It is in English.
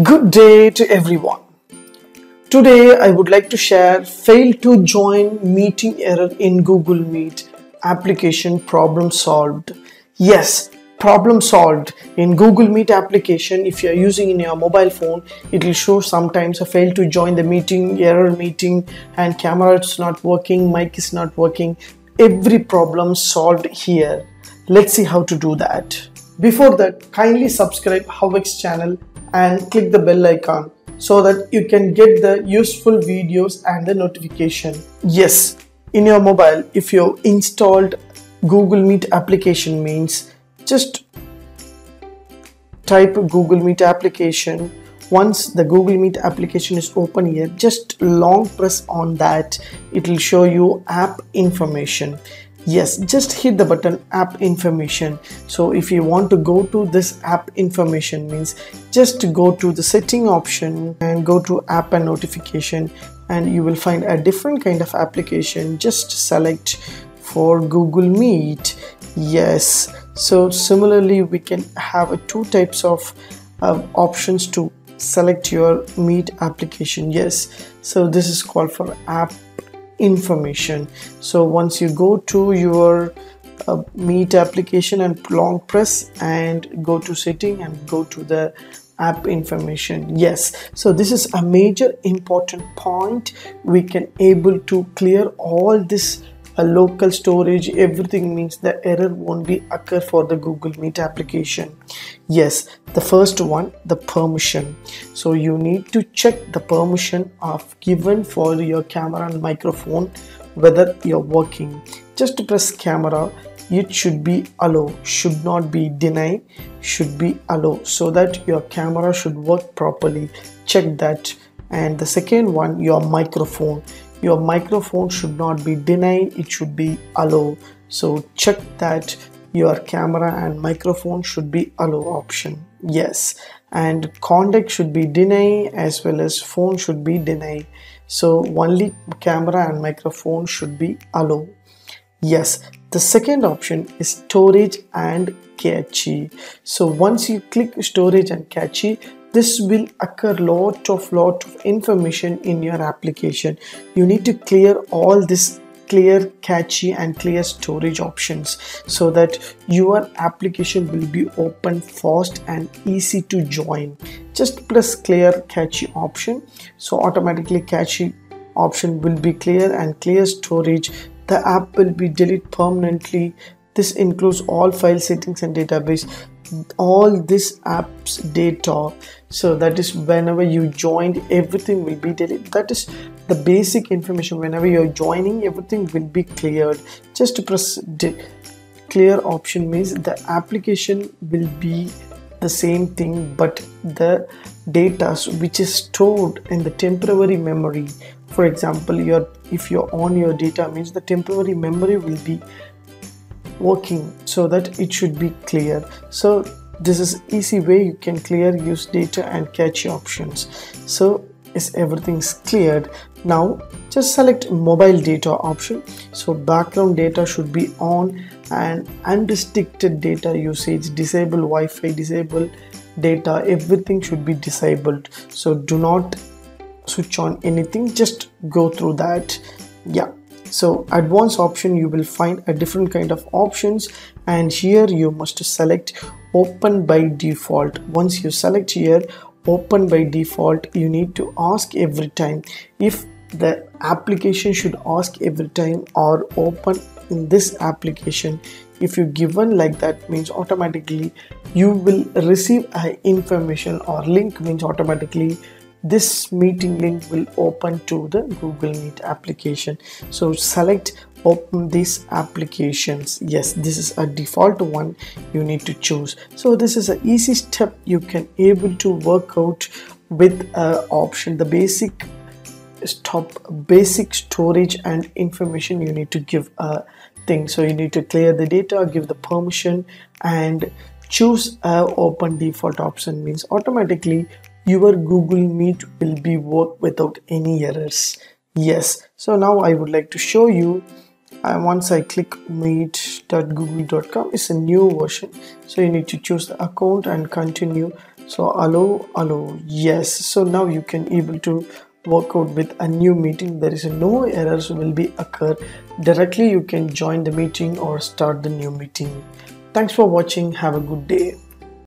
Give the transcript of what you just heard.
Good day to everyone. Today I would like to share fail to join meeting error in Google Meet application problem solved. Yes, problem solved in Google Meet application if you are using in your mobile phone it will show sometimes a fail to join the meeting error meeting and camera is not working mic is not working every problem solved here let's see how to do that before that kindly subscribe HowXT channel and click the bell icon so that you can get the useful videos and the notification. Yes, in your mobile, if you installed Google Meet application means just type Google Meet application. Once the Google Meet application is open here, just long press on that. It will show you app information yes just hit the button app information. So if you want to go to this app information means just go to the setting option and go to app and notification and you will find a different kind of application. Just select for google meet. Yes. So similarly we can have two types of uh, options to select your meet application. Yes. So this is called for app information. So once you go to your uh, meet application and long press and go to setting and go to the app information yes. So this is a major important point. We can able to clear all this a local storage everything means the error won't be occur for the google meet application. Yes the first one the permission. So you need to check the permission of given for your camera and microphone whether you're working. Just to press camera. It should be allow should not be deny should be allow so that your camera should work properly. Check that. And the second one your microphone your microphone should not be denied it should be allow so check that your camera and microphone should be allow option. Yes. And contact should be denied as well as phone should be denied. So only camera and microphone should be allow yes. The second option is storage and cache. So once you click storage and cache this will occur lot of lot of information in your application. You need to clear all this clear catchy and clear storage options so that your application will be open fast and easy to join. Just press clear catchy option. So automatically catchy option will be clear and clear storage. The app will be deleted permanently this includes all file settings and database all this apps data so that is whenever you joined everything will be deleted that is the basic information. Whenever you're joining everything will be cleared. Just to press clear option means the application will be the same thing but the data which is stored in the temporary memory for example your if you're on your data means the temporary memory will be working so that it should be clear. So this is easy way you can clear use data and cache options. So is everything's cleared. Now just select mobile data option. So background data should be on and unrestricted data usage disable wi-fi disable data everything should be disabled. So do not switch on anything. Just go through that. Yeah so advanced option you will find a different kind of options. And here you must select open by default. Once you select here open by default you need to ask every time. If the application should ask every time or open in this application if you given like that means automatically you will receive a information or link means automatically this meeting link will open to the google meet application. So select open these applications. Yes this is a default one you need to choose. So this is an easy step. You can able to work out with uh, option the basic stop basic storage and information you need to give a thing. So you need to clear the data give the permission and choose a open default option means automatically your google meet will be work without any errors. Yes. So now i would like to show you. And once I click meet.google.com it's a new version. So you need to choose the account and continue. So allow allow yes. So now you can able to work out with a new meeting. There is no errors will be occur. Directly you can join the meeting or start the new meeting. Thanks for watching. Have a good day